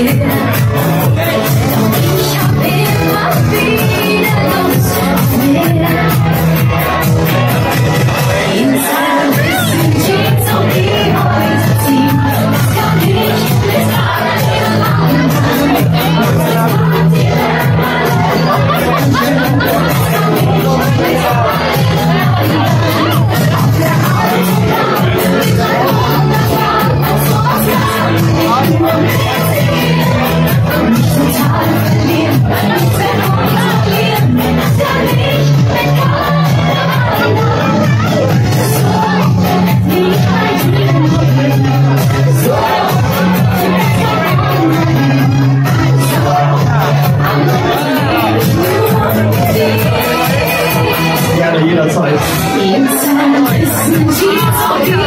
alegría. 你们是？